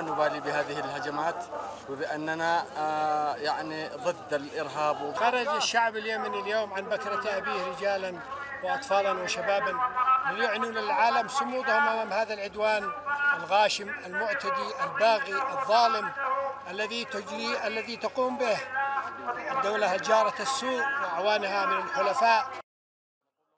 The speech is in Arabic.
لا نبالي بهذه الهجمات وبأننا آه، يعني ضد الإرهاب. خرج الشعب اليمني اليوم عن بكرة أبيه رجالا وأطفالا وشبابا ليعلنوا للعالم صمودهم أمام هذا العدوان الغاشم المعتدي الباغي الظالم الذي تجري الذي تقوم به. الدولة الجارة السوء وأعوانها من الحلفاء.